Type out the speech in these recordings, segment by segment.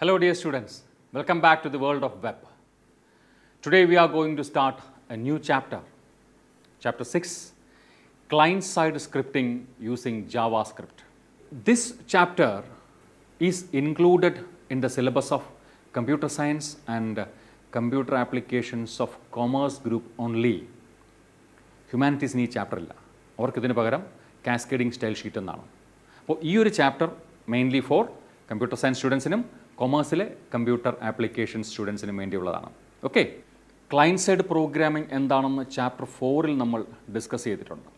Hello, dear students. Welcome back to the world of web. Today, we are going to start a new chapter, chapter 6 Client side scripting using JavaScript. This chapter is included in the syllabus of computer science and uh, computer applications of commerce group only. ഹ്യൂമാനിറ്റീസിന് ഈ chapter ഇല്ല അവർക്ക് ഇതിന് പകരം cascading style sheet എന്നാണ് അപ്പോൾ ഈ ഒരു chapter mainly for computer science സ്റ്റുഡൻസിനും കൊമേഴ്സിലെ കമ്പ്യൂട്ടർ ആപ്ലിക്കേഷൻ സ്റ്റുഡൻസിന് വേണ്ടിയുള്ളതാണ്. ഓക്കെ ക്ലയന്റ് സൈഡ് പ്രോഗ്രാമിംഗ് എന്താണെന്ന് ചാപ്റ്റർ ഫോറിൽ നമ്മൾ ഡിസ്കസ് ചെയ്തിട്ടുണ്ട്.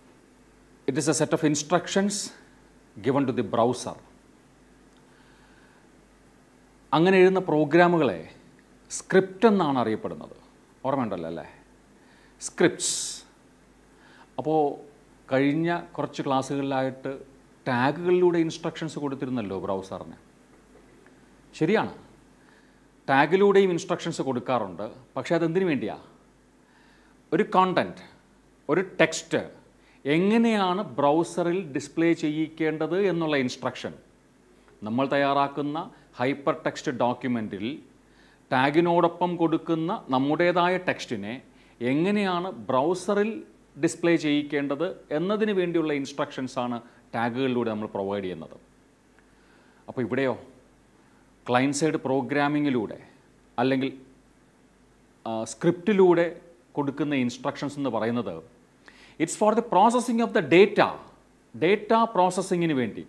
It is a set of instructions given to the browser അങ്ങനെ എഴുതുന്ന പ്രോഗ്രാമുകളെ സ്ക്രിപ്റ്റ് എന്നാണ് അറിയപ്പെടുന്നത്. ഓർമ്മയുണ്ടല്ലോ അല്ലേ? സ്ക്രിപ്റ്റ്സ് അപ്പോൾ കഴിഞ്ഞ കുറച്ച് ക്ലാസ്സുകളിലായിട്ട് ടാഗുകളിലൂടെ ഇൻസ്ട്രക്ഷൻസ് കൊടുത്തിരുന്നല്ലോ ബ്രൗസറിന് ശരിയാണ്. ടാഗിലൂടെയും ഇൻസ്ട്രക്ഷൻസ് കൊടുക്കാറുണ്ട്. പക്ഷേ അതെന്തിനു വേണ്ടിയാണ് ഒരു കോണ്ടന്റ് ഒരു ടെക്സ്റ്റ് എങ്ങനെയാണ് ബ്രൗസറിൽ ഡിസ്പ്ലേ ചെയ്യിക്കേണ്ടത് എന്നുള്ള ഇൻസ്ട്രക്ഷൻ നമ്മൾ തയ്യാറാക്കുന്ന ഹൈപ്പർ ടെക്സ്റ്റ് ഡോക്യുമെന്റിൽ ടാഗിനോടൊപ്പം കൊടുക്കുന്ന നമ്മുടേതായ ടെക്സ്റ്റിനെ എങ്ങനെയാണ് ബ്രൗസറിൽ ഡിസ്പ്ലേ ചെയ്യിക്കേണ്ടത് എന്നതിന് വേണ്ടിയുള്ള ഇൻസ്ട്രക്ഷൻസാണ് ടാഗുകളിലൂടെ നമ്മൾ പ്രൊവൈഡ് ചെയ്യുന്നത്. അപ്പോൾ ഇവിടെയോ? ക്ലൈന്റ് സൈഡ് പ്രോഗ്രാമിങ്ങിലൂടെ അല്ലെങ്കിൽ സ്ക്രിപ്റ്റിലൂടെ കൊടുക്കുന്ന ഇൻസ്ട്രക്ഷൻസ് എന്ന് പറയുന്നത് it's for the processing of the data data പ്രോസസ്സിങ്ങിന് വേണ്ടി.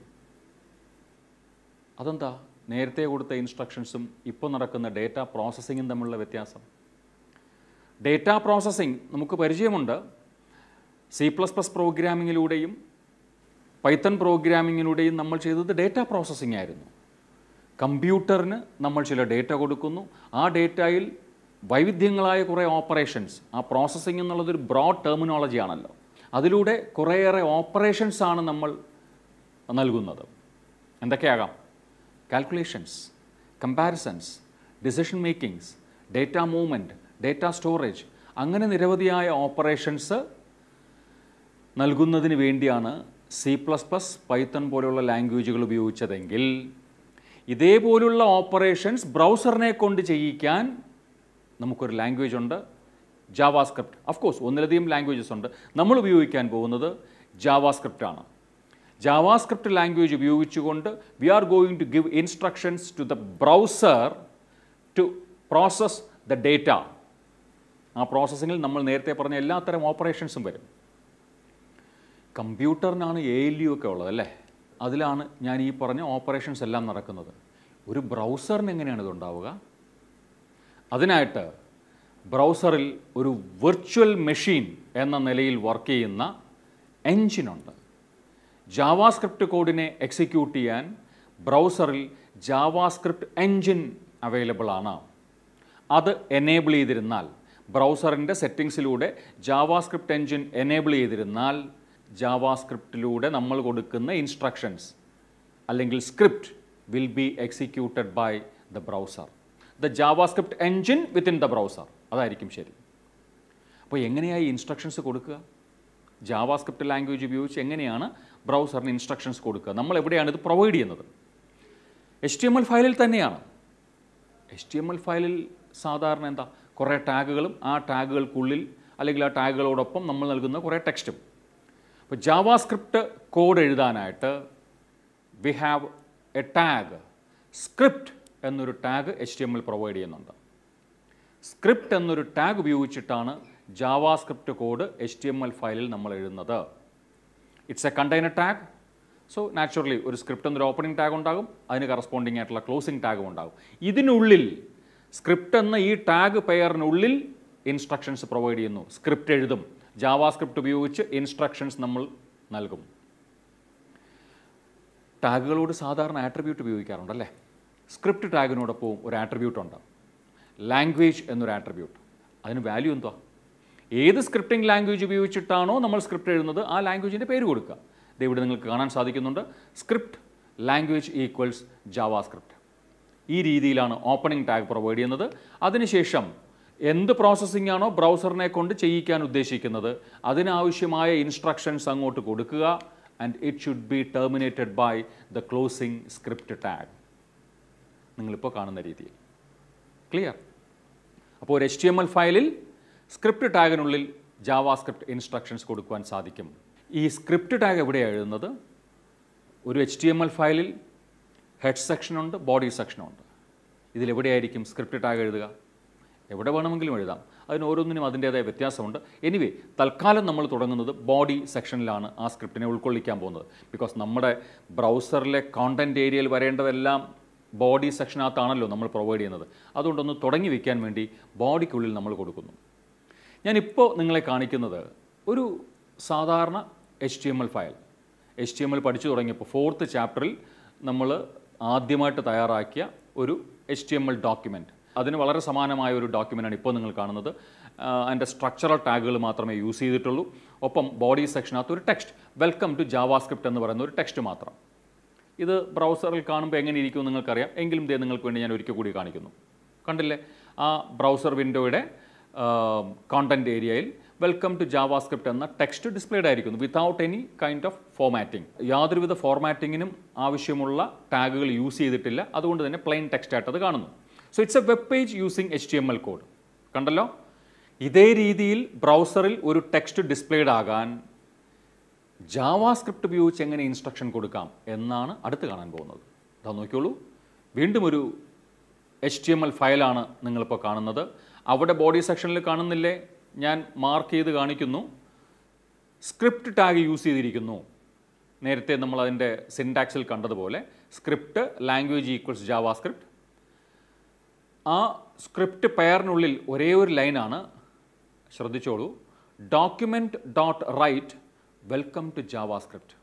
അതെന്താ? നേരത്തെ കൊടുത്ത ഇൻസ്ട്രക്ഷൻസും ഇപ്പോൾ നടക്കുന്ന ഡേറ്റ പ്രോസസ്സിങ്ങും തമ്മിലുള്ള വ്യത്യാസം. ഡേറ്റ പ്രോസസ്സിംഗ് നമുക്ക് പരിചയമുണ്ട്. സി പ്ലസ് പ്ലസ് പ്രോഗ്രാമിങ്ങിലൂടെയും പൈത്തൺ പ്രോഗ്രാമിങ്ങിലൂടെയും നമ്മൾ ചെയ്തത് ഡേറ്റ പ്രോസസ്സിംഗ് ആയിരുന്നു. കമ്പ്യൂട്ടറിന് നമ്മൾ ചില ഡേറ്റ കൊടുക്കുന്നു. ആ ഡേറ്റയിൽ വൈവിധ്യങ്ങളായ കുറേ ഓപ്പറേഷൻസ്. ആ പ്രോസസ്സിംഗ് എന്നുള്ളതൊരു ബ്രോഡ് ടെർമിനോളജി ആണല്ലോ. അതിലൂടെ കുറേയേറെ ഓപ്പറേഷൻസ് ആണ് നമ്മൾ നൽകുന്നത്. എന്തൊക്കെയാകാം? Calculations comparisons decision makings data movement data storage അങ്ങനെ നിരവധിയായ ഓപ്പറേഷൻസ് നൽകുന്നതിന് വേണ്ടിയാണ് സി പ്ലസ് പ്ലസ് പൈത്തൺ പോലെയുള്ള ലാംഗ്വേജുകൾ ഉപയോഗിച്ചതെങ്കിൽ ഇതേപോലുള്ള ഓപ്പറേഷൻസ് ബ്രൗസറിനെ കൊണ്ട് ചെയ്യിക്കാൻ നമുക്കൊരു ലാംഗ്വേജ് ഉണ്ട്. ജാവാസ്ക്രിപ്റ്റ് ഓഫ് കോഴ്സ് ഒന്നിലധികം ലാംഗ്വേജസ് ഉണ്ട്. നമ്മൾ ഉപയോഗിക്കാൻ പോകുന്നത് ജാവാസ്ക്രിപ്റ്റ് ആണ്. ജാവാസ്ക്രിപ്റ്റ് ലാംഗ്വേജ് ഉപയോഗിച്ചുകൊണ്ട് we are going to give instructions to the browser to process the data ആ പ്രോസസ്സിങ്ങിൽ നമ്മൾ നേരത്തെ പറഞ്ഞ എല്ലാത്തരം ഓപ്പറേഷൻസും വരും. കമ്പ്യൂട്ടറിനാണ് എ എൽ യു ഒക്കെ ഉള്ളത് അല്ലേ? അതിലാണ് ഞാൻ ഈ പറഞ്ഞ ഓപ്പറേഷൻസ് എല്ലാം നടക്കുന്നത്. ഒരു ബ്രൗസറിന് എങ്ങനെയാണ് ഇതുണ്ടാവുക അതിനായിട്ട് ബ്രൗസറിൽ ഒരു വെർച്വൽ മെഷീൻ എന്ന നിലയിൽ വർക്ക് ചെയ്യുന്ന എൻജിനുണ്ട് ജാവാസ്ക്രിപ്റ്റ് കോഡിനെ എക്സിക്യൂട്ട് ചെയ്യാൻ ബ്രൗസറിൽ ജാവാസ്ക്രിപ്റ്റ് എൻജിൻ അവൈലബിൾ ആണ്. അത് എനേബിൾ ചെയ്തിരുന്നാൽ ബ്രൗസറിന്റെ സെറ്റിങ്സിലൂടെ ജാവാസ്ക്രിപ്റ്റ് എൻജിൻ എനേബിൾ ചെയ്തിരുന്നാൽ ജാവാസ്ക്രിപ്റ്റിലൂടെ നമ്മൾ കൊടുക്കുന്ന ഇൻസ്ട്രക്ഷൻസ് അല്ലെങ്കിൽ script will be executed by the browser the JavaScript engine within the browser അതായിരിക്കും ശരി. അപ്പോൾ എങ്ങനെയായി ഇൻസ്ട്രക്ഷൻസ് കൊടുക്കുക? ജാവാസ്ക്രിപ്റ്റ് ലാംഗ്വേജ് ഉപയോഗിച്ച് എങ്ങനെയാണ് ബ്രൗസറിന് ഇൻസ്ട്രക്ഷൻസ് കൊടുക്കുക? നമ്മൾ എവിടെയാണ് ഇത് പ്രൊവൈഡ് ചെയ്യുന്നത്? എച്ച് ടി എം എൽ ഫയലിൽ തന്നെയാണ്. എച്ച് ടി എം എൽ ഫയലിൽ സാധാരണ എന്താ? കുറേ ടാഗുകളും ആ ടാഗുകൾക്കുള്ളിൽ അല്ലെങ്കിൽ ആ ടാഗുകളോടൊപ്പം നമ്മൾ നൽകുന്ന കുറേ ടെക്സ്റ്റും അപ്പോൾ ജാവാസ്ക്രിപ്റ്റ് കോഡ് എഴുതാനായിട്ട് we have a tag script എന്നൊരു tag H T M L provide ചെയ്യുന്നുണ്ട്. സ്ക്രിപ്റ്റ് എന്നൊരു ടാഗ് ഉപയോഗിച്ചിട്ടാണ് JavaScript code H T M L ഫയലിൽ നമ്മൾ എഴുതുന്നത്. It's a container tag so naturally ഒരു സ്ക്രിപ്റ്റ് എന്നൊരു ഓപ്പണിംഗ് ടാഗ് ഉണ്ടാകും അതിന് കറസ്പോണ്ടിങ് ആയിട്ടുള്ള ക്ലോസിംഗ് ടാഗും ഉണ്ടാകും. ഇതിനുള്ളിൽ സ്ക്രിപ്റ്റ് എന്ന ഈ ടാഗ് പെയറിനുള്ളിൽ ഇൻസ്ട്രക്ഷൻസ് പ്രൊവൈഡ് ചെയ്യുന്നു. സ്ക്രിപ്റ്റ് എഴുതും. ജാവാസ്ക്രിപ്റ്റ് ഉപയോഗിച്ച് ഇൻസ്ട്രക്ഷൻസ് നമ്മൾ നൽകും. ടാഗുകളോട് സാധാരണ ആട്രിബ്യൂട്ട് ഉപയോഗിക്കാറുണ്ടല്ലേ? സ്ക്രിപ്റ്റ് ടാഗിനോടൊപ്പവും ഒരു ആട്രിബ്യൂട്ട് ഉണ്ട്. ലാംഗ്വേജ് എന്നൊരു ആട്രിബ്യൂട്ട് അതിന് വാല്യൂ എന്തുവാ? ഏത് സ്ക്രിപ്റ്റിംഗ് ലാംഗ്വേജ് ഉപയോഗിച്ചിട്ടാണോ നമ്മൾ സ്ക്രിപ്റ്റ് എഴുതുന്നത് ആ ലാംഗ്വേജിന്റെ പേര് കൊടുക്കുക. ഇത് ഇവിടെ നിങ്ങൾക്ക് കാണാൻ സാധിക്കുന്നുണ്ട്. സ്ക്രിപ്റ്റ് ലാംഗ്വേജ് ഈക്വൽസ് ജാവാസ്ക്രിപ്റ്റ് ഈ രീതിയിലാണ് ഓപ്പണിംഗ് ടാഗ് പ്രൊവൈഡ് ചെയ്യുന്നത്. അതിനുശേഷം എന്ത് പ്രോസസ്സിംഗ് ആണോ ബ്രൗസറിനെ കൊണ്ട് ചെയ്യിക്കാൻ ഉദ്ദേശിക്കുന്നത് അതിനാവശ്യമായ ഇൻസ്ട്രക്ഷൻസ് അങ്ങോട്ട് കൊടുക്കുക and it should be terminated by the closing script tag നിങ്ങളിപ്പോൾ കാണുന്ന രീതിയിൽ. ക്ലിയർ അപ്പോൾ ഒരു എച്ച് ടി എം എൽ ഫയലിൽ സ്ക്രിപ്റ്റ് ടാഗിനുള്ളിൽ ജാവാ സ്ക്രിപ്റ്റ് ഇൻസ്ട്രക്ഷൻസ് കൊടുക്കുവാൻ സാധിക്കും. ഈ സ്ക്രിപ്റ്റ് ടാഗ് എവിടെയാണ് എഴുതുന്നത്? ഒരു എച്ച് ടി എം എൽ ഫയലിൽ ഹെഡ് സെക്ഷനുണ്ട് ബോഡി സെക്ഷനുണ്ട് ഇതിലെവിടെയായിരിക്കും സ്ക്രിപ്റ്റ് ടാഗ് എഴുതുക? എവിടെ വേണമെങ്കിലും എഴുതാം. അതിന് ഓരോന്നിനും അതിന്റേതായ വ്യത്യാസമുണ്ട്. എനിവേ തൽക്കാലം നമ്മൾ തുടങ്ങുന്നത് ബോഡി സെക്ഷനിലാണ് ആ സ്ക്രിപ്റ്റിനെ ഉൾക്കൊള്ളിക്കാൻ പോകുന്നത്. ബിക്കോസ് നമ്മുടെ ബ്രൗസറിലെ കോണ്ടന്റ് ഏരിയയിൽ വരേണ്ടതെല്ലാം ബോഡി സെക്ഷനകത്താണല്ലോ നമ്മൾ പ്രൊവൈഡ് ചെയ്യുന്നത്. അതുകൊണ്ടൊന്ന് തുടങ്ങി വയ്ക്കാൻ വേണ്ടി ബോഡിക്കുള്ളിൽ നമ്മൾ കൊടുക്കുന്നു. ഞാനിപ്പോൾ നിങ്ങളെ കാണിക്കുന്നത് ഒരു സാധാരണ H T M L file H T M L പഠിച്ചു തുടങ്ങിയപ്പോൾ ഫോർത്ത് ചാപ്റ്ററിൽ നമ്മൾ ആദ്യമായിട്ട് തയ്യാറാക്കിയ ഒരു H T M L document അതിന് വളരെ സമാനമായ ഒരു ഡോക്യുമെന്റാണ് ഇപ്പോൾ നിങ്ങൾ കാണുന്നത്. അതിന്റെ സ്ട്രക്ചറൽ ടാഗുകൾ മാത്രമേ യൂസ് ചെയ്തിട്ടുള്ളൂ. ഒപ്പം ബോഡി സെക്ഷനകത്ത് ഒരു ടെക്സ്റ്റ് വെൽക്കം ടു ജാവാസ്ക്രിപ്റ്റ് എന്ന് പറയുന്ന ഒരു ടെക്സ്റ്റ് മാത്രം. ഇത് ബ്രൗസറിൽ കാണുമ്പോൾ എങ്ങനെ ഇരിക്കും നിങ്ങൾക്കറിയാം. എങ്കിലും ദേ നിങ്ങൾക്ക് വേണ്ടി ഞാൻ ഒരിക്കൽ കൂടി കാണിക്കുന്നു. കണ്ടില്ലേ? ആ ബ്രൗസർ വിൻഡോയുടെ കോണ്ടന്റ് ഏരിയയിൽ വെൽക്കം ടു ജാവാസ്ക്രിപ്റ്റ് എന്ന ടെക്സ്റ്റ് ഡിസ്പ്ലേഡ് ആയിരിക്കുന്നു. Without any kind of formatting യാതൊരുവിധ ഫോർമാറ്റിങ്ങിനും ആവശ്യമുള്ള ടാഗുകൾ യൂസ് ചെയ്തിട്ടില്ല. അതുകൊണ്ട് തന്നെ പ്ലെയിൻ ടെക്സ്റ്റ് ആയിട്ട് അത് കാണുന്നു. So it's a web page using H T M L code കണ്ടല്ലോ? ഇതേ രീതിയിൽ ബ്രൗസറിൽ ഒരു ടെക്സ്റ്റ് ഡിസ്പ്ലേഡ് ആകാൻ ജാവാ സ്ക്രിപ്റ്റ് ഉപയോഗിച്ച് എങ്ങനെ ഇൻസ്ട്രക്ഷൻ കൊടുക്കാം എന്നാണ് അടുത്ത് കാണാൻ പോകുന്നത്. അതാ നോക്കിയോളൂ. വീണ്ടും ഒരു എച്ച് ടി എം എൽ ഫയലാണ് നിങ്ങളിപ്പോൾ കാണുന്നത്. അവിടെ ബോഡി സെക്ഷനിൽ കാണുന്നില്ലേ? ഞാൻ മാർക്ക് ചെയ്ത് കാണിക്കുന്നു. സ്ക്രിപ്റ്റ് ടാഗ് യൂസ് ചെയ്തിരിക്കുന്നു. നേരത്തെ നമ്മൾ അതിന്റെ സിൻടാക്സിൽ കണ്ടതുപോലെ സ്ക്രിപ്റ്റ് ലാംഗ്വേജ് ഈക്വൽസ് ജാവാസ്ക്രിപ്റ്റ് ആ സ്ക്രിപ്റ്റ് പെയറിനുള്ളിൽ ഒരേ ഒരു ലൈനാണ് ശ്രദ്ധിച്ചോളൂ. Document dot write welcome to JavaScript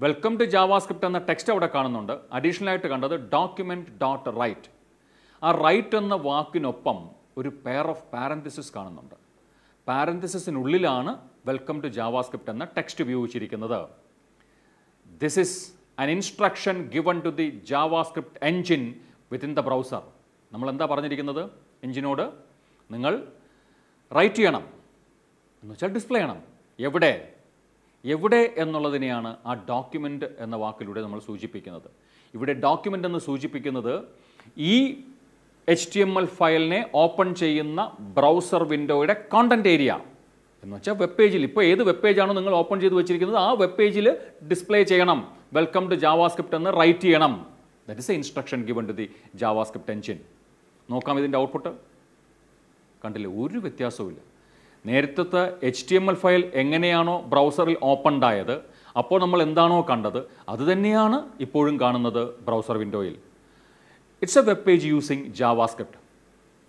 welcome to JavaScript എന്ന ടെക്സ്റ്റ് അവിടെ കാണുന്നുണ്ട്. അഡീഷണൽ ആയിട്ട് കണ്ടത് ഡോക്യുമെന്റ് ഡോട്ട് റൈറ്റ് ആ റൈറ്റ് എന്ന വാക്കിനൊപ്പം ഒരു പെയർ ഓഫ് പാരന്തിസിസ് കാണുന്നുണ്ട്. പാരന്തസിസിനുള്ളിലാണ് വെൽക്കം ടു ജാവാ സ്ക്രിപ്റ്റ് എന്ന ടെക്സ്റ്റ് ഉപയോഗിച്ചിരിക്കുന്നത്. This is an instruction given to the JavaScript engine within the browser നമ്മൾ എന്താ പറഞ്ഞിരിക്കുന്നത്? എഞ്ചിനോട് നിങ്ങൾ റൈറ്റ് ചെയ്യണം. എന്ന് വെച്ചാൽ ഡിസ്പ്ലേ ചെയ്യണം. എവിടെ? എവിടെ എന്നുള്ളതിനെയാണ് ആ ഡോക്യുമെന്റ് എന്ന വാക്കിലൂടെ നമ്മൾ സൂചിപ്പിക്കുന്നത്. ഇവിടെ ഡോക്യുമെന്റ് എന്ന് സൂചിപ്പിക്കുന്നത് ഈ എച്ച് ടി എം എൽ ഫയലിനെ ഓപ്പൺ ചെയ്യുന്ന ബ്രൗസർ വിൻഡോയുടെ കോണ്ടന്റ് ഏരിയ എന്ന് വെച്ചാൽ വെബ് പേജിൽ ഇപ്പോൾ ഏത് വെബ് പേജാണോ നിങ്ങൾ ഓപ്പൺ ചെയ്ത് വെച്ചിരിക്കുന്നത് ആ വെബ് പേജിൽ ഡിസ്പ്ലേ ചെയ്യണം. വെൽക്കം ടു ജാവാസ്ക്രിപ്റ്റ് എന്ന് റൈറ്റ് ചെയ്യണം. That is a instruction given to the JavaScript engine നോക്കാം ഇതിന്റെ ഔട്ട്പുട്ട് കണ്ടില്ല? ഒരു വ്യത്യാസവുമില്ല. നേരത്തെ H T M L file എങ്ങനെയാണോ ബ്രൗസറിൽ ഓപ്പൺഡ് ആയത് അപ്പോൾ നമ്മൾ എന്താണോ കണ്ടത് അത് തന്നെയാണ് ഇപ്പോഴും കാണുന്നത് ബ്രൗസർ വിൻഡോയിൽ it's a web page using JavaScript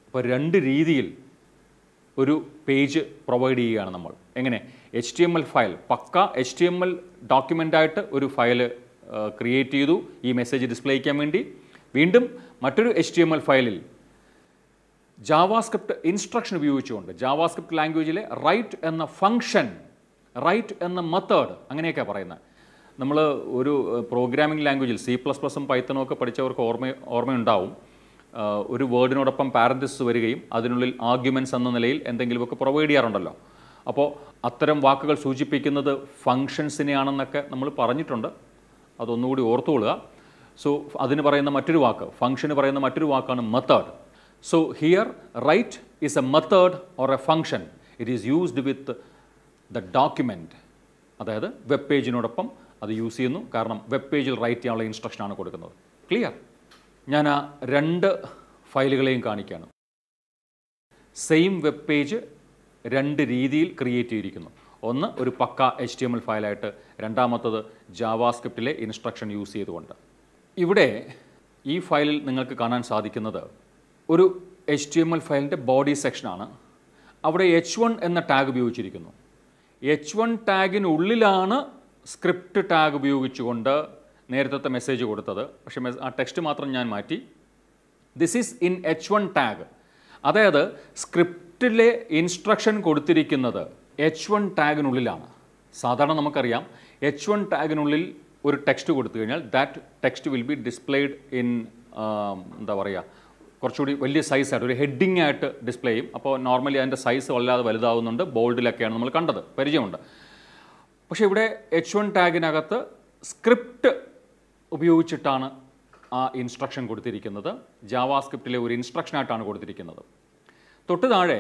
അപ്പോൾ രണ്ട് രീതിയിൽ ഒരു പേജ് പ്രൊവൈഡ് ചെയ്യുകയാണ് നമ്മൾ. എങ്ങനെ? H T M L file പക്ക എച്ച് ടി എം എൽ ഡോക്യുമെന്റായിട്ട് ഒരു ഫയൽ ക്രിയേറ്റ് ചെയ്തു. ഈ മെസ്സേജ് ഡിസ്പ്ലേ ചെയ്യാൻ വേണ്ടി. വീണ്ടും മറ്റൊരു എച്ച് ടി എം എൽ ഫയലിൽ ജാവാസ്ക്രിപ്റ്റ് ഇൻസ്ട്രക്ഷൻ ഉപയോഗിച്ചുകൊണ്ട് ജാവാസ്ക്രിപ്റ്റ് ലാംഗ്വേജിലെ റൈറ്റ് എന്ന ഫങ്ഷൻ റൈറ്റ് എന്ന മെത്തേഡ് അങ്ങനെയൊക്കെയാണ് പറയുന്നത്. നമ്മൾ ഒരു പ്രോഗ്രാമിംഗ് ലാംഗ്വേജിൽ സി പ്ലസ് പ്ലസും പൈത്തനും ഒക്കെ പഠിച്ചവർക്ക് ഓർമ്മ ഓർമ്മയുണ്ടാവും. ഒരു വേർഡിനോടൊപ്പം പാരന്റിസ് വരികയും അതിനുള്ളിൽ ആർഗ്യുമെന്റ്സ് എന്ന നിലയിൽ എന്തെങ്കിലുമൊക്കെ പ്രൊവൈഡ് ചെയ്യാറുണ്ടല്ലോ. അപ്പോൾ അത്തരം വാക്കുകൾ സൂചിപ്പിക്കുന്നത് ഫങ്ഷൻസിനെയാണെന്നൊക്കെ നമ്മൾ പറഞ്ഞിട്ടുണ്ട്. അതൊന്നുകൂടി ഓർത്തുകൊള്ളുക. സോ അതിന് പറയുന്ന മറ്റൊരു വാക്ക് ഫംഗ്ഷന് പറയുന്ന മറ്റൊരു വാക്കാണ് method so here write is a method or a function it is used with the document അതായത് വെബ് പേജിനോടൊപ്പം അത് യൂസ് ചെയ്യുന്നു. കാരണം വെബ് പേജിൽ റൈറ്റ് ചെയ്യാനുള്ള ഇൻസ്ട്രക്ഷനാണ് കൊടുക്കുന്നത്. ക്ലിയർ ഞാൻ ആ രണ്ട് ഫയലുകളെയും കാണിക്കുകയാണ്. സെയിം വെബ് പേജ് രണ്ട് രീതിയിൽ ക്രിയേറ്റ് ചെയ്തിരിക്കുന്നു. ഒന്ന് ഒരു പക്ക എച്ച് ടി എം എൽ ഫയലായിട്ട് രണ്ടാമത്തത് ജാവാസ്ക്രിപ്റ്റിലെ ഇൻസ്ട്രക്ഷൻ യൂസ് ചെയ്തുകൊണ്ട്. ഇവിടെ ഈ ഫയലിൽ നിങ്ങൾക്ക് കാണാൻ സാധിക്കുന്നത് ഒരു എച്ച് ടി എം എൽ ഫയലിന്റെ ബോഡി സെക്ഷനാണ്. അവിടെ എച്ച് വൺ എന്ന ടാഗ് ഉപയോഗിച്ചിരിക്കുന്നു. എച്ച് വൺ ടാഗിനുള്ളിലാണ് സ്ക്രിപ്റ്റ് ടാഗ് ഉപയോഗിച്ചുകൊണ്ട് നേരത്തെ മെസ്സേജ് കൊടുത്തത്. പക്ഷേ ആ ടെക്സ്റ്റ് മാത്രം ഞാൻ മാറ്റി. This is in H one tag. അതായത് സ്ക്രിപ്റ്റിലെ ഇൻസ്ട്രക്ഷൻ കൊടുത്തിരിക്കുന്നത് എച്ച് വൺ ടാഗിനുള്ളിലാണ് സാധാരണ നമുക്കറിയാം എച്ച് വൺ ടാഗിനുള്ളിൽ ഒരു ടെക്സ്റ്റ് കൊടുത്തു കഴിഞ്ഞാൽ that text will be displayed in എന്താ പറയുക കുറച്ചുകൂടി വലിയ സൈസായിട്ട് ഒരു ഹെഡിങ് ആയിട്ട് ഡിസ്പ്ലേ ചെയ്യും. അപ്പോൾ നോർമലി അതിന്റെ സൈസ് വല്ലാതെ വലുതാവുന്നുണ്ട്. ബോൾഡിലൊക്കെയാണ് നമ്മൾ കണ്ടത്. പരിചയമുണ്ട്. പക്ഷേ ഇവിടെ എച്ച് വൺ ടാഗിനകത്ത് സ്ക്രിപ്റ്റ് ഉപയോഗിച്ചിട്ടാണ് ആ ഇൻസ്ട്രക്ഷൻ കൊടുത്തിരിക്കുന്നത്. ജാവാ സ്ക്രിപ്റ്റിലെ ഒരു ഇൻസ്ട്രക്ഷനായിട്ടാണ് കൊടുത്തിരിക്കുന്നത്. തൊട്ട് താഴെ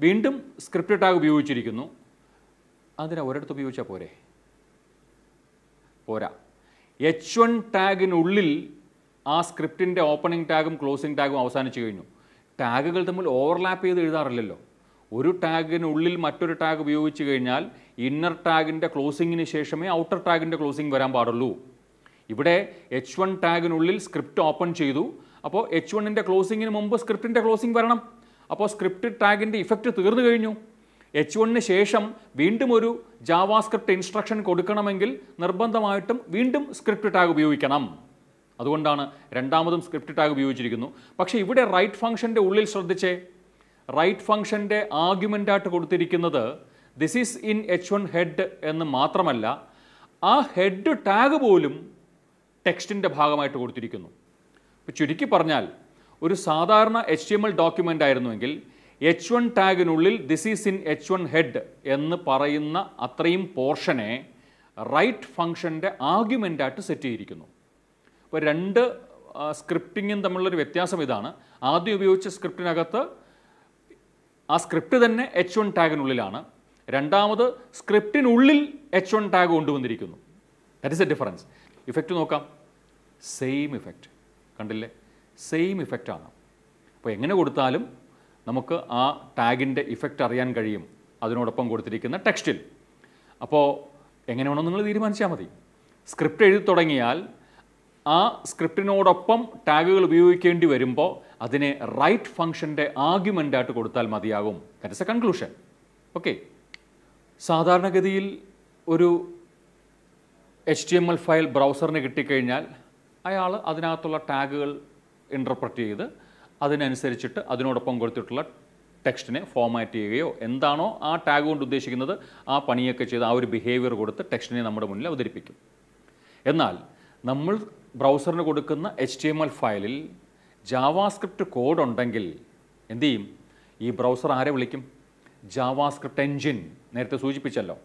വീണ്ടും സ്ക്രിപ്റ്റ് ടാഗ് ഉപയോഗിച്ചിരിക്കുന്നു. അതിനെ ഒരിടത്ത് ഉപയോഗിച്ചാൽ പോരെ? പോരാ. എച്ച് വൺ ടാഗിനുള്ളിൽ ആ സ്ക്രിപ്റ്റിന്റെ ഓപ്പണിംഗ് ടാഗും ക്ലോസിംഗ് ടാഗും അവസാനിച്ചു കഴിഞ്ഞു. ടാഗുകൾ തമ്മിൽ ഓവർലാപ്പ് ചെയ്ത് എഴുതാറില്ലല്ലോ. ഒരു ടാഗിനുള്ളിൽ മറ്റൊരു ടാഗ് ഉപയോഗിച്ച് കഴിഞ്ഞാൽ ഇന്നർ ടാഗിന്റെ ക്ലോസിങ്ങിന് ശേഷമേ ഔട്ടർ ടാഗിന്റെ ക്ലോസിംഗ് വരാൻ പാടുള്ളൂ. ഇവിടെ എച്ച് വൺ ടാഗിനുള്ളിൽ സ്ക്രിപ്റ്റ് ഓപ്പൺ ചെയ്തു. അപ്പോൾ എച്ച് വണ്ണിന്റെ ക്ലോസിങ്ങിന് മുമ്പ് സ്ക്രിപ്റ്റിന്റെ ക്ലോസിംഗ് വരണം. അപ്പോൾ സ്ക്രിപ്റ്റ് ടാഗിന്റെ ഇഫക്റ്റ് തീർന്നു കഴിഞ്ഞു. എച്ച് വണ്ണിന് ശേഷം വീണ്ടും ഒരു ജാവാസ്ക്രിപ്റ്റ് ഇൻസ്ട്രക്ഷൻ കൊടുക്കണമെങ്കിൽ നിർബന്ധമായിട്ടും വീണ്ടും സ്ക്രിപ്റ്റ് ടാഗ് ഉപയോഗിക്കണം. അതുകൊണ്ടാണ് രണ്ടാമതും സ്ക്രിപ്റ്റ് ടാഗ് ഉപയോഗിച്ചിരിക്കുന്നു. പക്ഷേ ഇവിടെ റൈറ്റ് ഫംഗ്ഷന്റെ ഉള്ളിൽ ശ്രദ്ധിച്ചേ. റൈറ്റ് ഫംഗ്ഷന്റെ ആർഗ്യുമെന്റായിട്ട് കൊടുത്തിരിക്കുന്നത് this is in H one head എന്ന് മാത്രമല്ല ആ ഹെഡ് ടാഗ് പോലും ടെക്സ്റ്റിന്റെ ഭാഗമായിട്ട് കൊടുത്തിരിക്കുന്നു. ചുരുക്കി പറഞ്ഞാൽ ഒരു സാധാരണ H T M L document ആയിരുന്നുവെങ്കിൽ H one ടാഗിനുള്ളിൽ this is in H one head എന്ന് പറയുന്ന അത്രയും പോർഷനെ റൈറ്റ് ഫംഗ്ഷന്റെ ആർഗ്യുമെന്റായിട്ട് സെറ്റ് ചെയ്തിരിക്കുന്നു. അപ്പോൾ രണ്ട് സ്ക്രിപ്റ്റിങ്ങും തമ്മിലുള്ളൊരു വ്യത്യാസം ഇതാണ്. ആദ്യം ഉപയോഗിച്ച സ്ക്രിപ്റ്റിനകത്ത് ആ സ്ക്രിപ്റ്റ് തന്നെ എച്ച് വൺ ടാഗിനുള്ളിലാണ് രണ്ടാമത് സ്ക്രിപ്റ്റിനുള്ളിൽ H one tag കൊണ്ടുവന്നിരിക്കുന്നു. That is a difference effect നോക്കാം. സെയിം ഇഫക്റ്റ് കണ്ടില്ലേ? സെയിം ഇഫക്റ്റാണ് അപ്പോൾ എങ്ങനെ കൊടുത്താലും നമുക്ക് ആ ടാഗിന്റെ ഇഫക്റ്റ് അറിയാൻ കഴിയും. അതിനോടൊപ്പം കൊടുത്തിരിക്കുന്ന ടെക്സ്റ്റിൽ. അപ്പോൾ എങ്ങനെ വേണം നിങ്ങൾ തീരുമാനിച്ചാൽ മതി. സ്ക്രിപ്റ്റ് എഴുതി തുടങ്ങിയാൽ ആ സ്ക്രിപ്റ്റിനോടൊപ്പം ടാഗുകൾ ഉപയോഗിക്കേണ്ടി വരുമ്പോൾ അതിനെ റൈറ്റ് ഫംഗ്ഷന്റെ ആർഗ്യുമെന്റായിട്ട് കൊടുത്താൽ മതിയാകും. That is a conclusion okay സാധാരണഗതിയിൽ ഒരു H T M L file ബ്രൗസറിന് കിട്ടിക്കഴിഞ്ഞാൽ അയാൾ അതിനകത്തുള്ള ടാഗുകൾ ഇന്റർപ്രറ്റ് ചെയ്ത് അതിനനുസരിച്ചിട്ട് അതിനോടൊപ്പം കൊടുത്തിട്ടുള്ള ടെക്സ്റ്റിനെ ഫോമാറ്റ് ചെയ്യുകയോ എന്താണോ ആ ടാഗ് കൊണ്ട് ഉദ്ദേശിക്കുന്നത് ആ പണിയൊക്കെ ചെയ്ത് ആ ഒരു ബിഹേവിയർ കൊടുത്ത് ടെക്സ്റ്റിനെ നമ്മുടെ മുന്നിൽ അവതരിപ്പിക്കും. എന്നാൽ നമ്മൾ ബ്രൗസറിന് കൊടുക്കുന്ന എച്ച് ടി എം എൽ ഫയലിൽ ജാവാസ്ക്രിപ്റ്റ് കോഡ് ഉണ്ടെങ്കിൽ എന്തു ചെയ്യും? ഈ ബ്രൗസർ ആരെ വിളിക്കും? ജാവാസ്ക്രിപ്റ്റ് എൻജിൻ നേരത്തെ സൂചിപ്പിച്ചല്ലോ.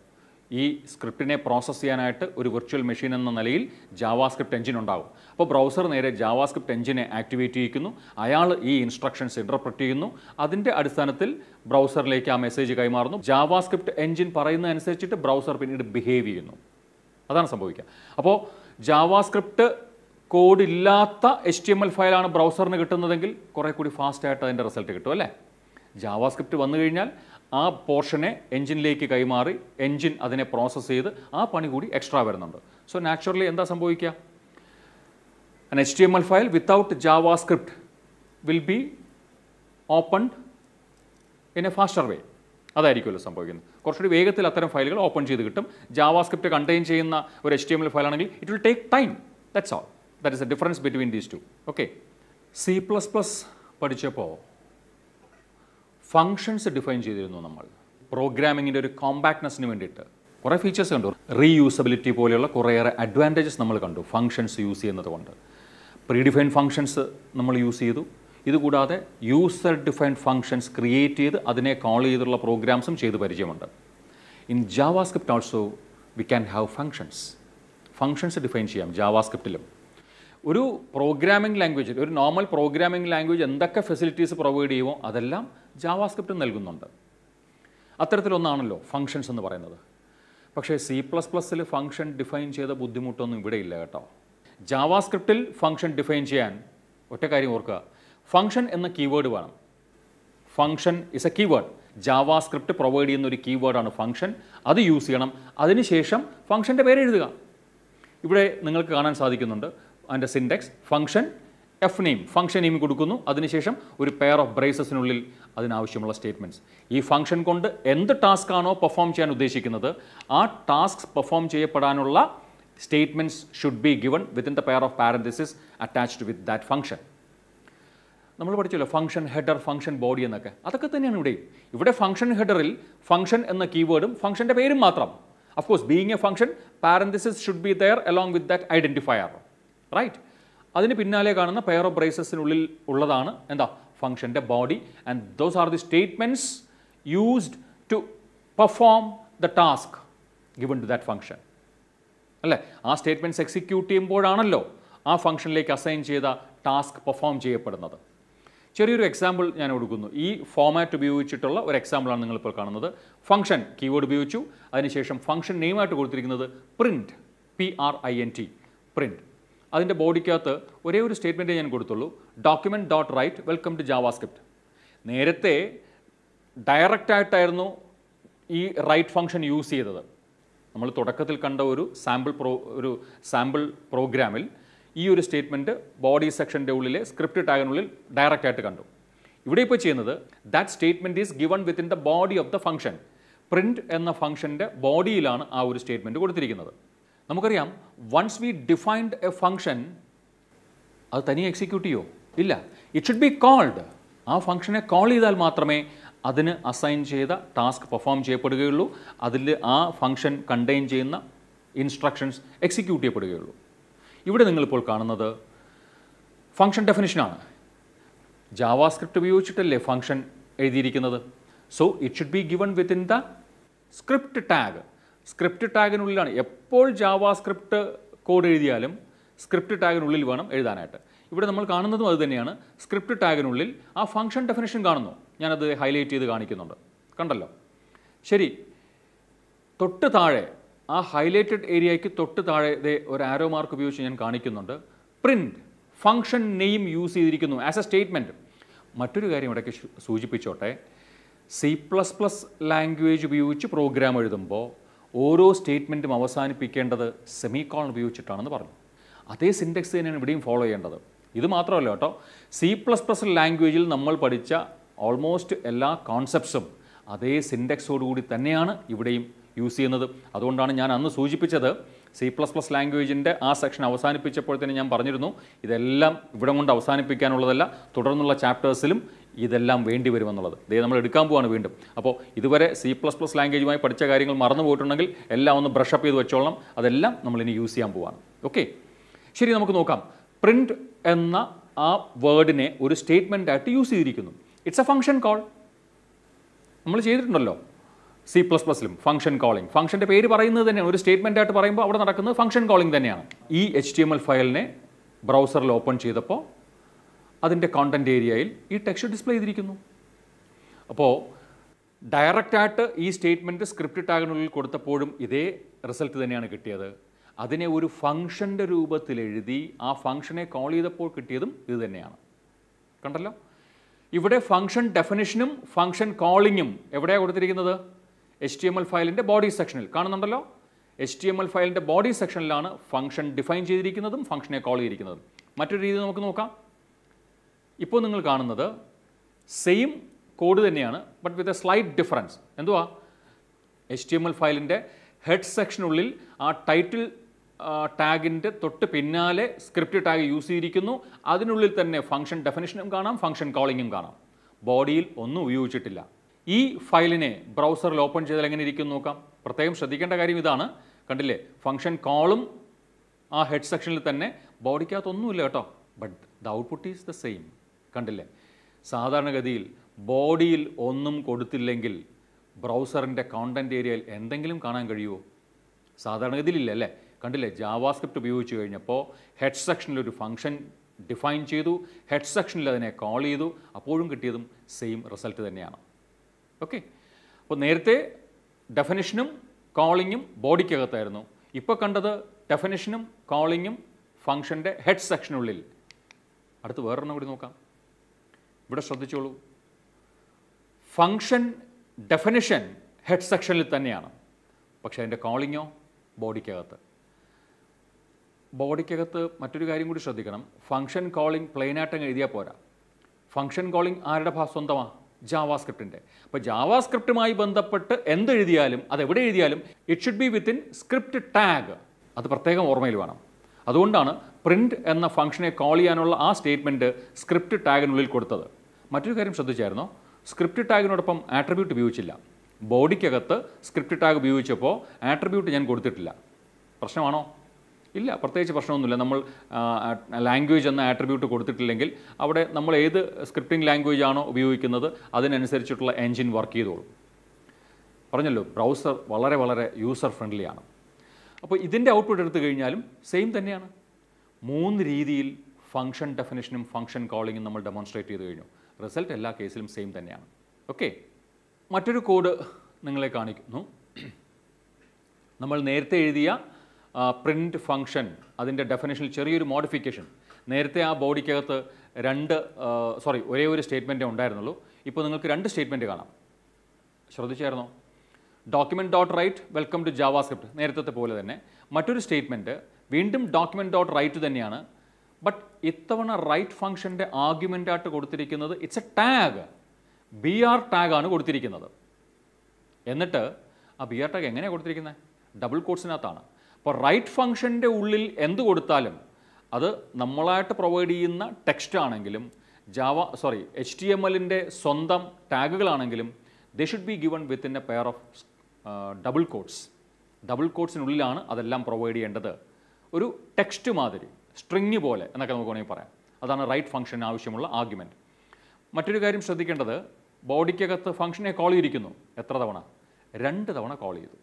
ഈ സ്ക്രിപ്റ്റിനെ പ്രോസസ്സ് ചെയ്യാനായിട്ട് ഒരു വെർച്വൽ മെഷീൻ എന്ന നിലയിൽ ജാവാസ്ക്രിപ്റ്റ് എഞ്ചിൻ ഉണ്ടാകും അപ്പോൾ ബ്രൗസർ നേരെ ജാവാസ്ക്രിപ്റ്റ് എഞ്ചിനെ ആക്ടിവേറ്റ് ചെയ്യിക്കുന്നു. അയാൾ ഈ ഇൻസ്ട്രക്ഷൻസ് ഇന്റർപ്രറ്റ് ചെയ്യുന്നു. അതിന്റെ അടിസ്ഥാനത്തിൽ ബ്രൗസറിലേക്ക് ആ മെസ്സേജ് കൈമാറുന്നു. ജാവാസ്ക്രിപ്റ്റ് എഞ്ചിൻ പറയുന്നതനുസരിച്ചിട്ട് ബ്രൗസർ പിന്നീട് ബിഹേവ് ചെയ്യുന്നു. അതാണ് സംഭവിക്കുക. അപ്പോൾ ജാവാസ്ക്രിപ്റ്റ് കോഡ് ഇല്ലാത്ത എച്ച് ടി എം എൽ ഫയലാണ് ബ്രൗസറിന് കിട്ടുന്നതെങ്കിൽ കുറേ കൂടി ഫാസ്റ്റായിട്ട് അതിന്റെ റിസൾട്ട് കിട്ടും അല്ലേ? ജാവാസ്ക്രിപ്റ്റ് വന്നു കഴിഞ്ഞാൽ ആ പോർഷനെ എൻജിനിലേക്ക് കൈമാറി എൻജിൻ അതിനെ പ്രോസസ്സ് ചെയ്ത് ആ പണി കൂടി എക്സ്ട്രാ വരുന്നുണ്ട്. സോ നാച്ചുറലി എന്താ സംഭവിക്കുക? An H T M L file without JavaScript will be opened in a faster way അതായിരിക്കുമല്ലോ സംഭവിക്കുന്നത്. കുറച്ചുകൂടി വേഗത്തിൽ അത്തരം ഫയലുകൾ ഓപ്പൺ ചെയ്ത് കിട്ടും. ജാവാസ്ക്രിപ്റ്റ് കണ്ടെയ്ൻ ചെയ്യുന്ന ഒരു H T M L file ആണെങ്കിൽ it will take time that's all that is a difference between these two okay C plus plus പഠിച്ചപ്പോൾ ഫങ്ഷൻസ് ഡിഫൈൻ ചെയ്തിരുന്നു നമ്മൾ. പ്രോഗ്രാമിങ്ങിന്റെ ഒരു കോമ്പാക്ട്നെസ്സിന് വേണ്ടിയിട്ട്. കുറേ ഫീച്ചേഴ്സ് കണ്ടു. റീയൂസബിലിറ്റി പോലെയുള്ള കുറേയേറെ അഡ്വാന്റേജസ് നമ്മൾ കണ്ടു. ഫങ്ഷൻസ് യൂസ് ചെയ്യുന്നത് കൊണ്ട് പ്രീ ഡിഫൈൻഡ് ഫങ്ഷൻസ് നമ്മൾ യൂസ് ചെയ്തു. ഇതുകൂടാതെ യൂസർ ഡിഫൈൻഡ് ഫങ്ഷൻസ് ക്രിയേറ്റ് ചെയ്ത് അതിനെ കോൾ ചെയ്തുള്ള പ്രോഗ്രാംസും ചെയ്ത് പരിചയമുണ്ട്. In JavaScript also we can have functions functions define ചെയ്യാം. ജാവാസ്ക്രിപ്റ്റിലും ഒരു പ്രോഗ്രാമിംഗ് ലാംഗ്വേജിൽ ഒരു നോർമൽ പ്രോഗ്രാമിംഗ് ലാംഗ്വേജ് എന്തൊക്കെ ഫെസിലിറ്റീസ് പ്രൊവൈഡ് ചെയ്യുമോ അതെല്ലാം ജാവാസ്ക്രിപ്റ്റ് നൽകുന്നുണ്ട്. അത്തരത്തിലൊന്നാണല്ലോ ഫങ്ഷൻസ് എന്ന് പറയുന്നത്. പക്ഷേ സി പ്ലസ് പ്ലസ്സിൽ ഫങ്ഷൻ ഡിഫൈൻ ചെയ്ത ബുദ്ധിമുട്ടൊന്നും ഇവിടെ ഇല്ല കേട്ടോ. ജാവാസ്ക്രിപ്റ്റിൽ ഫങ്ഷൻ ഡിഫൈൻ ചെയ്യാൻ ഒറ്റ കാര്യം ഓർക്കുക. ഫങ്ഷൻ എന്ന കീവേഡ് വേണം. Function is a keyword JavaScript provide ചെയ്യുന്ന ഒരു കീവേഡാണ് ഫങ്ഷൻ അത് യൂസ് ചെയ്യണം. അതിനുശേഷം ഫങ്ഷന്റെ പേര് എഴുതുക. ഇവിടെ നിങ്ങൾക്ക് കാണാൻ സാധിക്കുന്നുണ്ട്. അതിന്റെ syntax function F name function name കൊടുക്കുന്നു. അതിനുശേഷം ഒരു പെയർ ഓഫ് ബ്രേസസിനുള്ളിൽ അതിനാവശ്യമുള്ള സ്റ്റേറ്റ്മെന്റ്സ് ഈ ഫംഗ്ഷൻ കൊണ്ട് എന്ത് ടാസ്ക് ആണോ പെർഫോം ചെയ്യാൻ ഉദ്ദേശിക്കുന്നത് ആ task perform ചെയ്യപ്പെടാനുള്ള statements should be given within the pair of parenthesis attached with that function നമ്മൾ പഠിച്ചല്ലോ ഫംഗ്ഷൻ ഹെഡർ ഫംഗ്ഷൻ ബോഡി എന്നൊക്കെ. അതൊക്കെ തന്നെയാണ് ഇവിടെയും ഇവിടെ ഫംഗ്ഷൻ ഹെഡറിൽ ഫംഗ്ഷൻ എന്ന കീവേഡും ഫംഗ്ഷന്റെ പേരും മാത്രം. Of course being a function parenthesis should be there along with that identifier right അതിന് പിന്നാലെ കാണുന്ന പെയർ ഓഫ് ബ്രേസസിനുള്ളിൽ ഉള്ളതാണ് എന്താ? ഫംഗ്ഷന്റെ body and those are the statements used to perform the task given to that function അല്ലേ? ആ statements execute ചെയ്യുമ്പോഴാണല്ലോ ആ ഫംഗ്ഷനിലേക്ക് അസൈൻ ചെയ്ത ടാസ്ക് പെർഫോം ചെയ്യപ്പെടുന്നത്. ചെറിയൊരു എക്സാമ്പിൾ ഞാൻ കൊടുക്കുന്നു ഈ ഫോമാറ്റ് ഉപയോഗിച്ചിട്ടുള്ള ഒരു എക്സാമ്പിളാണ് നിങ്ങളിപ്പോൾ കാണുന്നത്. ഫംഗ്ഷൻ കീവേഡ് ഉപയോഗിച്ചു. അതിനുശേഷം ഫംഗ്ഷൻ നെയിമായിട്ട് കൊടുത്തിരിക്കുന്നത് print P R I N T print അതിന്റെ ബോഡിക്കകത്ത് ഒരേ ഒരു സ്റ്റേറ്റ്മെന്റേ ഞാൻ കൊടുത്തുള്ളൂ. Document dot write welcome to JavaScript നേരത്തെ ഡയറക്റ്റായിട്ടായിരുന്നു ഈ റൈറ്റ് ഫംഗ്ഷൻ യൂസ് ചെയ്തത്. നമ്മൾ തുടക്കത്തിൽ കണ്ട ഒരു സാമ്പിൾ പ്രോ ഒരു സാമ്പിൾ പ്രോഗ്രാമിൽ ഈ ഒരു സ്റ്റേറ്റ്മെന്റ് ബോഡി സെക്ഷന്റെ ഉള്ളിലെ സ്ക്രിപ്റ്റ് ടാഗിനുള്ളിൽ ഡയറക്റ്റായിട്ട് കണ്ടു. ഇവിടെ ഇപ്പോൾ ചെയ്യുന്നത് that statement is given within the body of the function print എന്ന ഫംഗ്ഷന്റെ ബോഡിയിലാണ് ആ ഒരു സ്റ്റേറ്റ്മെന്റ് കൊടുത്തിരിക്കുന്നത്. നമുക്കറിയാം once we defined a function അത് തനിയെ എക്സിക്യൂട്ട് ചെയ്യോ? ഇല്ല. ഇറ്റ് ഷുഡ് ബി കോൾഡ് ആ ഫംഗ്ഷനെ കോൾ ചെയ്താൽ മാത്രമേ അതിന് അസൈൻ ചെയ്ത ടാസ്ക് പെർഫോം ചെയ്യപ്പെടുകയുള്ളൂ. അതിൽ ആ ഫംഗ്ഷൻ കണ്ടെയ്ൻ ചെയ്യുന്ന ഇൻസ്ട്രക്ഷൻസ് എക്സിക്യൂട്ട് ചെയ്യപ്പെടുകയുള്ളൂ. ഇവിടെ നിങ്ങളിപ്പോൾ കാണുന്നത് ഫംഗ്ഷൻ ഡെഫിനിഷനാണ് ജാവാസ്ക്രിപ്റ്റ് ഉപയോഗിച്ചിട്ടല്ലേ ഫംഗ്ഷൻ എഴുതിയിരിക്കുന്നത്? So it should be given within the script tag script ടാഗിനുള്ളിലാണ്. എപ്പോൾ ജാവാ സ്ക്രിപ്റ്റ് കോഡ് എഴുതിയാലും സ്ക്രിപ്റ്റ് ടാഗിനുള്ളിൽ വേണം എഴുതാനായിട്ട്. ഇവിടെ നമ്മൾ കാണുന്നതും അത് തന്നെയാണ്. സ്ക്രിപ്റ്റ് ടാഗിനുള്ളിൽ ആ ഫംഗ്ഷൻ ഡെഫിനേഷൻ കാണുന്നു. ഞാനത് ഹൈലൈറ്റ് ചെയ്ത് കാണിക്കുന്നുണ്ട്. കണ്ടല്ലോ? ശരി. തൊട്ട് താഴെ ആ ഹൈലൈറ്റഡ് ഏരിയയ്ക്ക് തൊട്ട് താഴെ ഇതേ ഒരു ആരോ മാർക്ക് ഉപയോഗിച്ച് ഞാൻ കാണിക്കുന്നുണ്ട്. പ്രിന്റ് ഫംഗ്ഷൻ നെയിം യൂസ് ചെയ്തിരിക്കുന്നു ആസ് എ സ്റ്റേറ്റ്മെന്റ് മറ്റൊരു കാര്യം ഇടയ്ക്ക് സൂചിപ്പിച്ചോട്ടെ. സി പ്ലസ് പ്ലസ് ലാംഗ്വേജ് ഉപയോഗിച്ച് പ്രോഗ്രാം എഴുതുമ്പോൾ ഓരോ സ്റ്റേറ്റ്മെന്റും അവസാനിപ്പിക്കേണ്ടത് സെമി കോളൺ ഉപയോഗിച്ചിട്ടാണെന്ന് പറഞ്ഞു. അതേ സിന്റെക്സ് തന്നെയാണ് ഇവിടെയും ഫോളോ ചെയ്യേണ്ടത്. ഇത് മാത്രമല്ല കേട്ടോ സി പ്ലസ് പ്ലസ് ലാംഗ്വേജിൽ നമ്മൾ പഠിച്ച ഓൾമോസ്റ്റ് എല്ലാ കോൺസെപ്റ്റ്സും അതേ സിന്റെക്സോടുകൂടി തന്നെയാണ് ഇവിടെയും യൂസ് ചെയ്യുന്നത്. അതുകൊണ്ടാണ് ഞാൻ അന്ന് സൂചിപ്പിച്ചത് സി പ്ലസ് പ്ലസ് ലാംഗ്വേജിന്റെ ആ സെക്ഷൻ അവസാനിപ്പിച്ചപ്പോൾ തന്നെ ഞാൻ പറഞ്ഞിരുന്നു ഇതെല്ലാം ഇവിടെ കൊണ്ട് അവസാനിപ്പിക്കാനുള്ളതല്ല തുടർന്നുള്ള ചാപ്റ്റേഴ്സിലും ഇതെല്ലാം വേണ്ടി വരുമെന്നുള്ളത്. ഇതേ നമ്മൾ എടുക്കാൻ പോവാണ് വീണ്ടും. അപ്പോൾ ഇതുവരെ സി പ്ലസ് പ്ലസ് ലാംഗ്വേജുമായി പഠിച്ച കാര്യങ്ങൾ മറന്നു പോയിട്ടുണ്ടെങ്കിൽ എല്ലാം ഒന്ന് ബ്രഷപ്പ് ചെയ്ത് വെച്ചോളണം. അതെല്ലാം നമ്മൾ ഇനി യൂസ് ചെയ്യാൻ പോവാണ്. ഓക്കെ ശരി നമുക്ക് നോക്കാം. പ്രിന്റ് എന്ന ആ വേർഡിനെ ഒരു സ്റ്റേറ്റ്മെന്റ് ആയിട്ട് യൂസ് ചെയ്തിരിക്കുന്നു. ഇറ്റ്സ് എ ഫംഗ്ഷൻ കോൾ നമ്മൾ ചെയ്തിട്ടുണ്ടല്ലോ. സി പ്ലസ് പ്ലസിലും ഫംഗ്ഷൻ കോളിംഗ് ഫംഗ്ഷന്റെ പേര് പറയുന്നത് തന്നെയാണ്. ഒരു സ്റ്റേറ്റ്മെന്റ് ആയിട്ട് പറയുമ്പോൾ അവിടെ നടക്കുന്നത് ഫംഗ്ഷൻ കോളിംഗ് തന്നെയാണ്. ഈ എച്ച് ടി എം എൽ ഫയലിനെ ബ്രൗസറിൽ ഓപ്പൺ ചെയ്തപ്പോൾ അതിന്റെ കോണ്ടന്റ് ഏരിയയിൽ ഈ ടെക്സ്റ്റ് ഡിസ്പ്ലേ ചെയ്തിരിക്കുന്നു. അപ്പോൾ ഡയറക്റ്റായിട്ട് ഈ സ്റ്റേറ്റ്മെന്റ് സ്ക്രിപ്റ്റ് ടാഗിനുള്ളിൽ കൊടുത്തപ്പോഴും ഇതേ റിസൾട്ട് തന്നെയാണ് കിട്ടിയത്. അതിനെ ഒരു ഫംഗ്ഷന്റെ രൂപത്തിൽ എഴുതി ആ ഫംഗ്ഷനെ കോൾ ചെയ്തപ്പോൾ കിട്ടിയതും ഇത് തന്നെയാണ്. കണ്ടല്ലോ? ഇവിടെ ഫംഗ്ഷൻ ഡെഫിനിഷനും ഫംഗ്ഷൻ കോളിങ്ങും എവിടെയാണ് കൊടുത്തിരിക്കുന്നത്? എച്ച് ടി എം എൽ ഫയലിന്റെ ബോഡി സെക്ഷനിൽ കാണുന്നുണ്ടല്ലോ? എച്ച് ടി എം എൽ ഫയലിന്റെ ബോഡി സെക്ഷനിലാണ് ഫംഗ്ഷൻ ഡിഫൈൻ ചെയ്തിരിക്കുന്നതും ഫംഗ്ഷനെ കോൾ ചെയ്തിരിക്കുന്നതും. മറ്റൊരു രീതി നമുക്ക് നോക്കാം. ഇപ്പോൾ നിങ്ങൾ കാണുന്നത് സെയിം കോഡ് തന്നെയാണ് but with a slight difference എന്തുവാ? എച്ച് ടി എം എൽ ഫയലിന്റെ ഹെഡ് സെക്ഷനുള്ളിൽ ആ ടൈറ്റിൽ ടാഗിന്റെ തൊട്ട് പിന്നാലെ സ്ക്രിപ്റ്റ് ടാഗ് യൂസ് ചെയ്തിരിക്കുന്നു. അതിനുള്ളിൽ തന്നെ ഫംഗ്ഷൻ ഡെഫിനിഷനും കാണാം ഫംഗ്ഷൻ കോളിങ്ങും കാണാം. ബോഡിയിൽ ഒന്നും ഉപയോഗിച്ചിട്ടില്ല. ഈ ഫയലിനെ ബ്രൗസറിൽ ഓപ്പൺ ചെയ്താൽ എങ്ങനെ ഇരിക്കും നോക്കാം. പ്രത്യേകം ശ്രദ്ധിക്കേണ്ട കാര്യം ഇതാണ്. കണ്ടില്ലേ? ഫംഗ്ഷൻ കോളും ആ ഹെഡ് സെക്ഷനിൽ തന്നെ ബോഡിക്കകത്തൊന്നുമില്ല കേട്ടോ. But the output is the same കണ്ടില്ലേ? സാധാരണഗതിയിൽ ബോഡിയിൽ ഒന്നും കൊടുത്തില്ലെങ്കിൽ ബ്രൗസറിന്റെ കോണ്ടന്റ് ഏരിയയിൽ എന്തെങ്കിലും കാണാൻ കഴിയുമോ? സാധാരണഗതിയിലില്ല അല്ലേ? കണ്ടില്ലേ? ജാവാസ്ക്രിപ്റ്റ് ഉപയോഗിച്ച് കഴിഞ്ഞപ്പോൾ ഹെഡ് സെക്ഷനിൽ ഒരു ഫംഗ്ഷൻ ഡിഫൈൻ ചെയ്തു. ഹെഡ് സെക്ഷനിൽ അതിനെ കോൾ ചെയ്തു. അപ്പോഴും കിട്ടിയതും സെയിം റിസൾട്ട് തന്നെയാണ്. ഓക്കെ അപ്പോൾ നേരത്തെ ഡെഫനിഷനും കോളിങ്ങും ബോഡിക്കകത്തായിരുന്നു ഇപ്പോൾ കണ്ടത് ഡെഫനിഷനും കോളിങ്ങും ഫംഗ്ഷന്റെ ഹെഡ് സെക്ഷനുള്ളിൽ അടുത്ത് വേറൊരെണ്ണം കൂടി നോക്കാം. ഇവിടെ ശ്രദ്ധിച്ചോളൂ. ഫങ്ഷൻ ഡെഫിനിഷൻ ഹെഡ് സെക്ഷനിൽ തന്നെയാണ്. പക്ഷേ അതിന്റെ കോളിങ്ങോ ബോഡിക്കകത്ത് ബോഡിക്കകത്ത് മറ്റൊരു കാര്യം കൂടി ശ്രദ്ധിക്കണം. ഫങ്ഷൻ കോളിംഗ് പ്ലെയിനായിട്ട് അങ്ങ് എഴുതിയാൽ പോരാ. ഫങ്ഷൻ കോളിംഗ് ആരുടെ ഭാ സ്വന്തമാണ് ജാവാസ്ക്രിപ്റ്റിന്റെ അപ്പോൾ ജാവാസ്ക്രിപ്റ്റുമായി ബന്ധപ്പെട്ട് എന്തെഴുതിയാലും അത് എവിടെ എഴുതിയാലും it should be within script tag അത് പ്രത്യേകം ഓർമ്മയിൽ വേണം. അതുകൊണ്ടാണ് പ്രിന്റ് എന്ന ഫംഗ്ഷനെ കോൾ ചെയ്യാനുള്ള ആ സ്റ്റേറ്റ്മെന്റ് സ്ക്രിപ്റ്റ് ടാഗിനുള്ളിൽ കൊടുത്തത്. മറ്റൊരു കാര്യം ശ്രദ്ധിച്ചായിരുന്നോ? സ്ക്രിപ്റ്റ് ടാഗിനോടൊപ്പം ആട്രിബ്യൂട്ട് ഉപയോഗിച്ചില്ല. ബോഡിക്കകത്ത് സ്ക്രിപ്റ്റ് ടാഗ് ഉപയോഗിച്ചപ്പോൾ ആട്രിബ്യൂട്ട് ഞാൻ കൊടുത്തിട്ടില്ല. പ്രശ്നമാണോ? ഇല്ല പ്രത്യേകിച്ച് പ്രശ്നമൊന്നുമില്ല. നമ്മൾ ലാംഗ്വേജ് എന്ന ആട്രിബ്യൂട്ട് കൊടുത്തിട്ടില്ലെങ്കിൽ അവിടെ നമ്മൾ ഏത് സ്ക്രിപ്റ്റിംഗ് ലാംഗ്വേജ് ആണോ ഉപയോഗിക്കുന്നത് അതിനനുസരിച്ചിട്ടുള്ള എൻജിൻ വർക്ക് ചെയ്തോളും. പറഞ്ഞല്ലോ ബ്രൗസർ വളരെ വളരെ യൂസർ ഫ്രണ്ട്ലിയാണ് അപ്പോൾ ഇതിന്റെ ഔട്ട്പുട്ട് എടുത്തു കഴിഞ്ഞാലും സെയിം തന്നെയാണ്. മൂന്ന് രീതിയിൽ ഫങ്ഷൻ ഡെഫിനിഷനും ഫങ്ഷൻ കോളിങ്ങും നമ്മൾ ഡെമോൺസ്ട്രേറ്റ് ചെയ്ത് കഴിഞ്ഞു. റിസൾട്ട് എല്ലാ കേസിലും സെയിം തന്നെയാണ്. ഓക്കെ മറ്റൊരു കോഡ് നിങ്ങളെ കാണിക്കുന്നു. നമ്മൾ നേരത്തെ എഴുതിയ പ്രിന്റ് ഫംഗ്ഷൻ അതിന്റെ ഡെഫിനേഷനിൽ ചെറിയൊരു മോഡിഫിക്കേഷൻ നേരത്തെ ആ ബോഡിക്കകത്ത് രണ്ട് സോറി ഒരേ ഒരു സ്റ്റേറ്റ്മെന്റേ ഉണ്ടായിരുന്നുള്ളൂ. ഇപ്പോൾ നിങ്ങൾക്ക് രണ്ട് സ്റ്റേറ്റ്മെന്റ് കാണാം. ശ്രദ്ധിച്ചായിരുന്നോ? Document dot write welcome to JavaScript നേരത്തെ പോലെ തന്നെ. മറ്റൊരു സ്റ്റേറ്റ്മെന്റ് വീണ്ടും ഡോക്യുമെന്റ് ഡോട്ട് റൈറ്റ് തന്നെയാണ്. ബട്ട് ഇത്തവണ റൈറ്റ് ഫംഗ്ഷന്റെ ആർഗ്യുമെന്റായിട്ട് കൊടുത്തിരിക്കുന്നത് it's a tag B R ടാഗാണ് കൊടുത്തിരിക്കുന്നത്. എന്നിട്ട് ആ ബി ആർ ടാഗ് എങ്ങനെയാണ് കൊടുത്തിരിക്കുന്നത് ഡബിൾ കോട്സിനകത്താണ് അപ്പോൾ റൈറ്റ് ഫംഗ്ഷന്റെ ഉള്ളിൽ എന്ത് കൊടുത്താലും അത് നമ്മളായിട്ട് പ്രൊവൈഡ് ചെയ്യുന്ന ടെക്സ്റ്റ് ആണെങ്കിലും Java sorry H T M എല്ലിന്റെ സ്വന്തം ടാഗുകളാണെങ്കിലും they should be given within a pair of double quotes double കോഡ്സിനുള്ളിലാണ് അതെല്ലാം പ്രൊവൈഡ് ചെയ്യേണ്ടത്. ഒരു ടെക്സ്റ്റ് മാതിരി. സ്ട്രിങ് പോലെ എന്നൊക്കെ നമുക്ക് വേണമെങ്കിൽ പറയാം. അതാണ് റൈറ്റ് ഫംഗ്ഷന് ആവശ്യമുള്ള ആർഗ്യുമെന്റ് മറ്റൊരു കാര്യം ശ്രദ്ധിക്കേണ്ടത് ബോഡിക്കകത്ത് ഫംഗ്ഷനെ കോൾ ചെയ്തിരിക്കുന്നു. എത്ര തവണ? രണ്ട് തവണ കോൾ ചെയ്തു.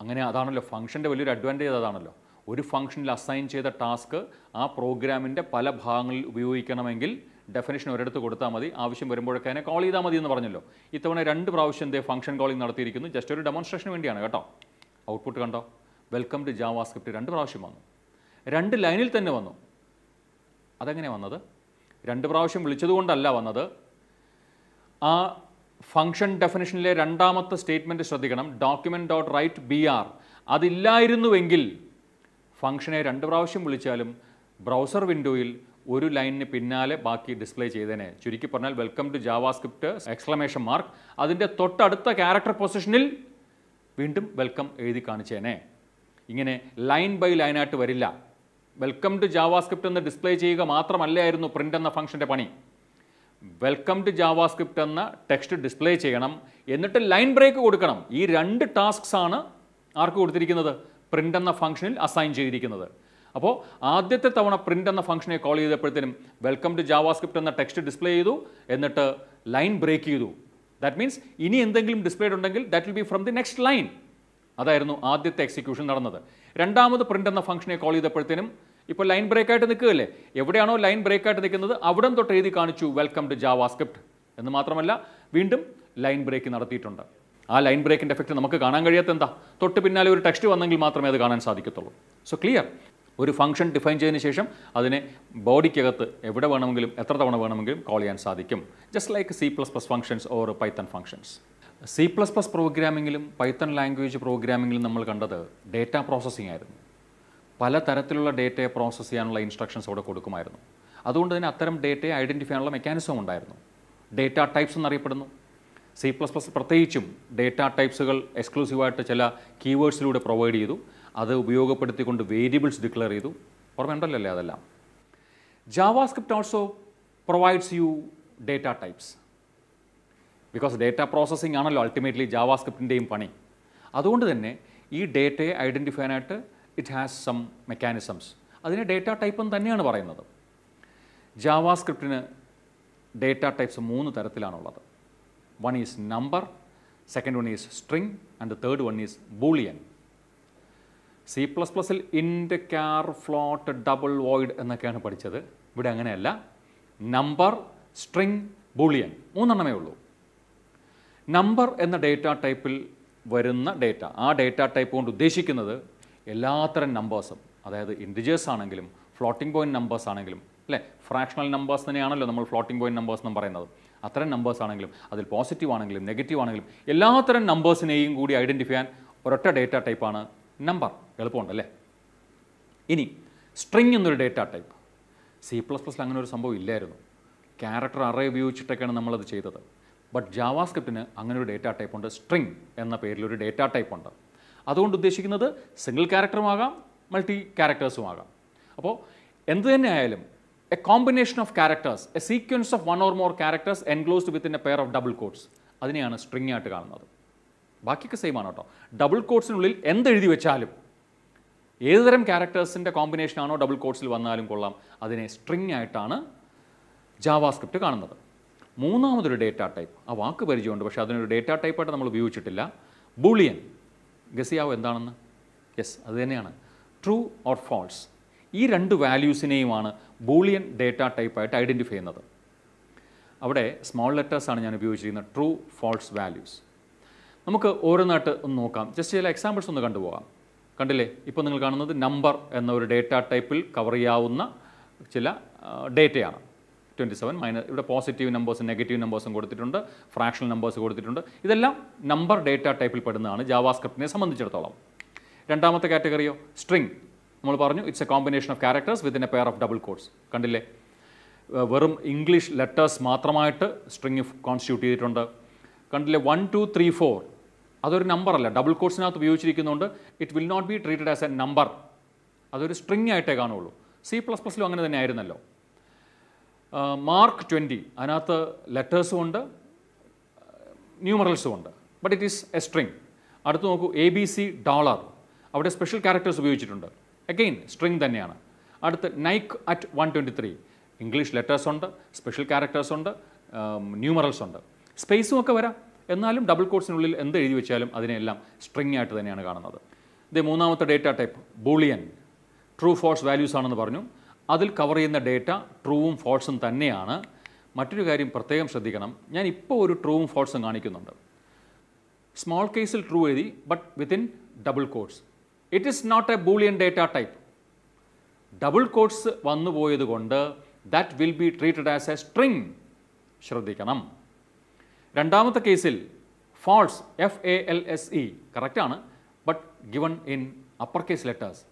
അങ്ങനെ അതാണല്ലോ ഫംഗ്ഷന്റെ വലിയൊരു അഡ്വാന്റേജ് അതാണല്ലോ. ഒരു ഫംഗ്ഷനിൽ അസൈൻ ചെയ്ത ടാസ്ക് ആ പ്രോഗ്രാമിന്റെ പല ഭാഗങ്ങളിൽ ഉപയോഗിക്കണമെങ്കിൽ ഡെഫിനേഷൻ ഒരിടത്ത് കൊടുത്താൽ മതി. ആവശ്യം വരുമ്പോഴൊക്കെ അതിനെ കോൾ ചെയ്താൽ മതി എന്ന് പറഞ്ഞല്ലോ. ഇത്തവണ രണ്ട് പ്രാവശ്യം എന്തേ ഫംഗ്ഷൻ കോളിംഗ് നടത്തിയിരിക്കുന്നു. ജസ്റ്റ് ഒരു ഡെമോൺസ്ട്രേഷന് വേണ്ടിയാണ് കേട്ടോ. ഔട്ട്പുട്ട് കണ്ടോ? വെൽക്കം ടു ജാവാസ്ക്രിപ്റ്റ് രണ്ട് പ്രാവശ്യം വന്നു. രണ്ട് ലൈനിൽ തന്നെ വന്നു. അതെങ്ങനെ വന്നത്? രണ്ട് പ്രാവശ്യം വിളിച്ചതുകൊണ്ടല്ല വന്നത്. ആ ഫംഗ്ഷൻ ഡെഫിനിഷനിലെ രണ്ടാമത്തെ സ്റ്റേറ്റ്മെന്റ് ശ്രദ്ധിക്കണം. Document dot write B R അതില്ലായിരുന്നുവെങ്കിൽ ഫംഗ്ഷനെ രണ്ട് പ്രാവശ്യം വിളിച്ചാലും ബ്രൗസർ വിൻഡോയിൽ ഒരു ലൈനിന് പിന്നാലെ ബാക്കി ഡിസ്പ്ലേ ചെയ്തേനെ. ചുരുക്കി പറഞ്ഞാൽ welcome to JavaScript exclamation mark അതിന്റെ തൊട്ടടുത്ത ക്യാരക്ടർ പൊസിഷനിൽ വീണ്ടും വെൽക്കം എഴുതി കാണിച്ചേനെ. ഇങ്ങനെ ലൈൻ ബൈ ലൈനായിട്ട് വരില്ല. വെൽക്കം ടു ജാവാസ്ക്രിപ്റ്റ് എന്ന് ഡിസ്പ്ലേ ചെയ്യുക മാത്രമല്ലായിരുന്നു പ്രിന്റ് എന്ന ഫംഗ്ഷന്റെ പണി. വെൽക്കം ടു ജാവാസ്ക്രിപ്റ്റ് എന്ന ടെക്സ്റ്റ് ഡിസ്പ്ലേ ചെയ്യണം. എന്നിട്ട് ലൈൻ ബ്രേക്ക് കൊടുക്കണം. ഈ രണ്ട് ടാസ്ക്സ് ആണ് ആർക്ക് കൊടുത്തിരിക്കുന്നത്? പ്രിന്റ് എന്ന ഫംഗ്ഷനിൽ അസൈൻ ചെയ്തിരിക്കുന്നത്. അപ്പോൾ ആദ്യത്തെ തവണ പ്രിന്റ് എന്ന ഫംഗ്ഷനെ കോൾ ചെയ്തപ്പോഴത്തേനും വെൽക്കം ടു ജാവാസ്ക്രിപ്റ്റ് എന്ന ടെക്സ്റ്റ് ഡിസ്പ്ലേ ചെയ്തു. എന്നിട്ട് ലൈൻ ബ്രേക്ക് ചെയ്തു. ദാറ്റ് മീൻസ് ഇനി എന്തെങ്കിലും ഡിസ്പ്ലേഡ് ഉണ്ടെങ്കിൽ that will be from the next line അതായിരുന്നു ആദ്യത്തെ എക്സിക്യൂഷൻ നടന്നത്. രണ്ടാമത് പ്രിന്റ് എന്ന ഫംഗ്ഷനെ കോൾ ചെയ്തപ്പോഴത്തേനും ഇപ്പോൾ ലൈൻ ബ്രേക്ക് ആയിട്ട് നിൽക്കുകയല്ലേ? എവിടെയാണോ ലൈൻ ബ്രേക്ക് ആയിട്ട് നിൽക്കുന്നത് അവിടെ തൊട്ട് എഴുതി കാണിച്ചു വെൽക്കം ടു ജാവാ സ്ക്രിപ്റ്റ് എന്ന് മാത്രമല്ല വീണ്ടും ലൈൻ ബ്രേക്ക് നടത്തിയിട്ടുണ്ട്. ആ ലൈൻ ബ്രേക്കിന്റെ എഫക്റ്റ് നമുക്ക് കാണാൻ കഴിയാത്ത എന്താ തൊട്ട് പിന്നാലെ ഒരു ടെക്സ്റ്റ് വന്നെങ്കിൽ മാത്രമേ അത് കാണാൻ സാധിക്കത്തുള്ളൂ. സോ ക്ലിയർ ഒരു ഫംഗ്ഷൻ ഡിഫൈൻ ചെയ്തതിന് ശേഷം അതിനെ ബോഡിക്കകത്ത് എവിടെ വേണമെങ്കിലും എത്ര തവണ വേണമെങ്കിലും കോൾ ചെയ്യാൻ സാധിക്കും. Just like C plus plus functions or Python functions C plus plus പ്രോഗ്രാമിങ്ങിലും Python language പ്രോഗ്രാമിങ്ങിലും നമ്മൾ കണ്ടത് ഡേറ്റ പ്രോസസ്സിംഗ് ആയിരുന്നു. പല തരത്തിലുള്ള ഡേറ്റയെ പ്രോസസ്സ് ചെയ്യാനുള്ള ഇൻസ്ട്രക്ഷൻസ് അവിടെ കൊടുക്കുമായിരുന്നു. അതുകൊണ്ട് തന്നെ അത്തരം ഡേറ്റയെ ഐഡന്റിഫൈ ചെയ്യാനുള്ള മെക്കാനിസം ഉണ്ടായിരുന്നു. ഡേറ്റ ടൈപ്സ് എന്നറിയപ്പെടുന്നു. സി പ്ലസ് പ്ലസ് പ്രത്യേകിച്ചും ഡേറ്റ ടൈപ്സുകൾ എക്സ്ക്ലൂസീവായിട്ട് ചില കീവേഡ്സിലൂടെ പ്രൊവൈഡ് ചെയ്തു. അത് ഉപയോഗപ്പെടുത്തിക്കൊണ്ട് വേരിയബിൾസ് ഡിക്ലെയർ ചെയ്തു. ഓർമ്മയുണ്ടല്ലോ അല്ലേ അതെല്ലാം? JavaScript also provides you data types because data processing ആണല്ലോ അൾട്ടിമേറ്റ്ലി ജാവാസ്ക്രിപ്റ്റിന്റെയും പണി. അതുകൊണ്ട് തന്നെ ഈ ഡേറ്റയെ ഐഡന്റിഫൈ ചെയ്യാനായിട്ട് ഇറ്റ് ഹാസ് സം മെക്കാനിസംസ് അതിന് ഡേറ്റ ടൈപ്പ് എന്ന് തന്നെയാണ് പറയുന്നത്. ജാവാസ്ക്രിപ്റ്റിന് ഡേറ്റ ടൈപ്സ് മൂന്ന് തരത്തിലാണുള്ളത്. One is number second one is string and third one is Boolean C plus പ്ലസിൽ int char float double void എന്നൊക്കെയാണ് പഠിച്ചത്. ഇവിടെ അങ്ങനെയല്ല. നമ്പർ സ്ട്രിങ് ബൂളിയൻ മൂന്നെണ്ണമേ ഉള്ളൂ. നമ്പർ എന്ന ഡേറ്റ ടൈപ്പിൽ വരുന്ന ഡേറ്റ ആ ഡേറ്റ ടൈപ്പ് കൊണ്ട് ഉദ്ദേശിക്കുന്നത് എല്ലാത്തരം നമ്പേഴ്സും അതായത് ഇൻഡിജേഴ്സ് ആണെങ്കിലും ഫ്ലോട്ടിംഗ് പോയിന്റ് നമ്പേഴ്സ് ആണെങ്കിലും അല്ലേ? ഫ്രാക്ഷണൽ നമ്പേഴ്സ് തന്നെയാണല്ലോ നമ്മൾ ഫ്ലോട്ടിംഗ് പോയിന്റ് നമ്പേഴ്സ് എന്ന് പറയുന്നത്. അത്തരം നമ്പേഴ്സ് ആണെങ്കിലും അതിൽ പോസിറ്റീവ് ആണെങ്കിലും നെഗറ്റീവ് ആണെങ്കിലും എല്ലാത്തരം നമ്പേഴ്സിനെയും കൂടി ഐഡന്റിഫൈ ചെയ്യാൻ ഒരൊറ്റ ഡേറ്റ ടൈപ്പാണ് നമ്പർ എളുപ്പമുണ്ടല്ലേ ഇനി സ്ട്രിങ് എന്നൊരു data type. C plus plus അങ്ങനെ ഒരു സംഭവം ഇല്ലായിരുന്നു. ക്യാരക്ടർ അറേ ഉപയോഗിച്ചിട്ടൊക്കെയാണ് നമ്മളത് ചെയ്തത്. ബട്ട് ജാവാസ്ക്രിപ്റ്റിന് അങ്ങനെ ഒരു ഡേറ്റ ടൈപ്പ് ഉണ്ട് സ്ട്രിങ് എന്ന പേരിലൊരു ഡേറ്റ ടൈപ്പ് ഉണ്ട്. അതുകൊണ്ട് ഉദ്ദേശിക്കുന്നത് സിംഗിൾ ക്യാരക്ടറുമാകാം മൾട്ടി ക്യാരക്ടേഴ്സും ആകാം. അപ്പോൾ എന്ത് തന്നെ ആയാലും a combination of characters a sequence of one or more characters enclosed within a pair of double quotes അതിനെയാണ് സ്ട്രിംഗ് ആയിട്ട് കാണുന്നത്. ബാക്കിയൊക്കെ സെയിം ആണ് കേട്ടോ. ഡബിൾ കോഡ്സിനുള്ളിൽ എന്തെഴുതി വെച്ചാലും ഏതുതരം ക്യാരക്ടേഴ്സിന്റെ കോമ്പിനേഷനാണോ ഡബിൾ കോഡ്സിൽ വന്നാലും കൊള്ളാം. അതിനെ സ്ട്രിംഗ് ആയിട്ടാണ് ജാവാസ്ക്രിപ്റ്റ് കാണുന്നത്. മൂന്നാമതൊരു ഡേറ്റ ടൈപ്പ്. ആ വാക്ക് പരിചയമുണ്ട് പക്ഷേ അതിനൊരു ഡേറ്റ ടൈപ്പായിട്ട് നമ്മൾ ഉപയോഗിച്ചിട്ടില്ല. ബൂളിയൻ. ഗസിയാവോ എന്താണെന്ന്? യെസ് അത് തന്നെയാണ്. ട്രൂ ഓർ ഫോൾസ് ഈ രണ്ട് വാല്യൂസിനെയുമാണ് ബൂളിയൻ ഡേറ്റ ടൈപ്പായിട്ട് ഐഡന്റിഫൈ ചെയ്യുന്നത്. അവിടെ സ്മോൾ ലെറ്റേഴ്സാണ് ഞാൻ ഉപയോഗിച്ചിരിക്കുന്നത്. ട്രൂ ഫോൾസ് വാല്യൂസ് നമുക്ക് ഓരോന്നായിട്ട് ഒന്ന് നോക്കാം. ജസ്റ്റ് ചില എക്സാമ്പിൾസ് ഒന്ന് കണ്ടുപോകാം. കണ്ടില്ലേ? ഇപ്പോൾ നിങ്ങൾ കാണുന്നത് നമ്പർ എന്ന ഒരു ഡേറ്റ ടൈപ്പിൽ കവർ ചെയ്യാവുന്ന ചില ഡേറ്റയാണ് ട്വന്റി സെവൻ മൈനസ് ഇവിടെ പോസിറ്റീവ് നമ്പേഴ്സും നെഗറ്റീവ് നമ്പേഴ്സും കൊടുത്തിട്ടുണ്ട് ഫ്രാക്ഷണൽ നമ്പേഴ്സ് കൊടുത്തിട്ടുണ്ട്. ഇതെല്ലാം നമ്പർ ഡേറ്റ ടൈപ്പിൽ പെടുന്നതാണ് ജാവാസ്ക്രിപ്റ്റിനെ സംബന്ധിച്ചിടത്തോളം. രണ്ടാമത്തെ കാറ്റഗറിയോ സ്ട്രിങ് നമ്മൾ പറഞ്ഞു it's a combination of characters within a pair of double quotes കണ്ടില്ലേ? വെറും ഇംഗ്ലീഷ് ലെറ്റേഴ്സ് മാത്രമായിട്ട് സ്ട്രിങ് കോൺസ്റ്റിറ്റ്യൂട്ട് ചെയ്തിട്ടുണ്ട്. കണ്ടില്ലേ? വൺ ടു ത്രീ ഫോർ അതൊരു നമ്പർ അല്ല. ഡബിൾ കോഡ്സിനകത്ത് ഉപയോഗിച്ചിരിക്കുന്നതുകൊണ്ട് it will not be treated as a number അതൊരു സ്ട്രിങ് ആയിട്ടേ കാണുള്ളൂ. സി പ്ലസ് പ്ലസിലും അങ്ങനെ തന്നെ ആയിരുന്നല്ലോ. മാർക്ക് ട്വന്റി അതിനകത്ത് ലെറ്റേഴ്സും ഉണ്ട് ന്യൂമറൽസും ഉണ്ട്. But it is a string അടുത്ത് നോക്കൂ എ ബി സി ഡോളർ അവിടെ സ്പെഷ്യൽ ക്യാരക്ടേഴ്സ് ഉപയോഗിച്ചിട്ടുണ്ട്. അഗെയിൻ സ്ട്രിങ് തന്നെയാണ്. അടുത്ത് Nike at one twenty three English letters ഉണ്ട് സ്പെഷ്യൽ ക്യാരക്ടേഴ്സ് ഉണ്ട് ന്യൂമറൽസ് ഉണ്ട്. സ്പേസും ഒക്കെ വരാം. എന്നാലും ഡബിൾ കോഡ്സിനുള്ളിൽ എന്ത് എഴുതി വെച്ചാലും അതിനെല്ലാം സ്ട്രിങ് ആയിട്ട് തന്നെയാണ് കാണുന്നത്. ഇത് മൂന്നാമത്തെ data type Boolean true false values ആണെന്ന് പറഞ്ഞു. അതിൽ കവർ ചെയ്യുന്ന ഡേറ്റ ട്രൂവും ഫോൾസും തന്നെയാണ്. മറ്റൊരു കാര്യം പ്രത്യേകം ശ്രദ്ധിക്കണം. ഞാൻ ഇപ്പോൾ ഒരു ട്രൂവും ഫോൾസും കാണിക്കുന്നുണ്ട്. സ്മോൾ കേസിൽ ട്രൂ എഴുതി but within double quotes it is not a Boolean data type double quotes വന്നു പോയത് കൊണ്ട് that will be treated as a string ശ്രദ്ധിക്കണം. രണ്ടാമത്തെ കേസിൽ false F A L S E കറക്റ്റാണ് but given in upper case letters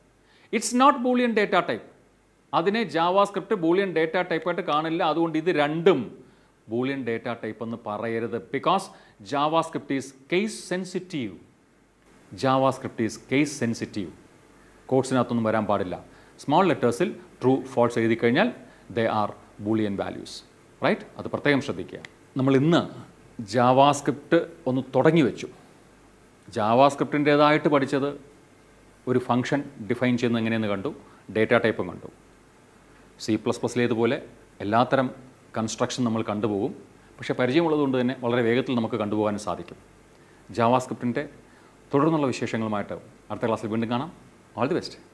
it's not Boolean data type അതിനെ JavaScript Boolean data ടൈപ്പായിട്ട് കാണില്ല. അതുകൊണ്ട് ഇത് രണ്ടും ബൂളിയൻ ഡേറ്റ ടൈപ്പ് എന്ന് പറയരുത്. Because JavaScript is case sensitive JavaScript is case sensitive കോഡ്സിനകത്തൊന്നും വരാൻ പാടില്ല. സ്മോൾ ലെറ്റേഴ്സിൽ ട്രൂ ഫോൾസ് എഴുതി കഴിഞ്ഞാൽ they are Boolean values right അത് പ്രത്യേകം ശ്രദ്ധിക്കുക. നമ്മൾ ഇന്ന് ജാവാസ്ക്രിപ്റ്റ് ഒന്ന് തുടങ്ങി വെച്ചു. ജാവാസ്ക്രിപ്റ്റിന്റേതായിട്ട് പഠിച്ചത് ഒരു ഫംഗ്ഷൻ ഡിഫൈൻ ചെയ്യുന്നത് എങ്ങനെയെന്ന് കണ്ടു. ഡേറ്റ ടൈപ്പും കണ്ടു. സി പ്ലസ് പ്ലസിലേതുപോലെ എല്ലാത്തരം കൺസ്ട്രക്ഷൻ നമ്മൾ കണ്ടുപോകും. പക്ഷേ പരിചയമുള്ളതുകൊണ്ട് തന്നെ വളരെ വേഗത്തിൽ നമുക്ക് കണ്ടുപോകാനും സാധിക്കും. ജാവാസ്ക്രിപ്റ്റിന്റെ തുടർന്നുള്ള വിശേഷങ്ങളുമായിട്ട് അടുത്ത ക്ലാസ്സിൽ വീണ്ടും കാണാം. All the best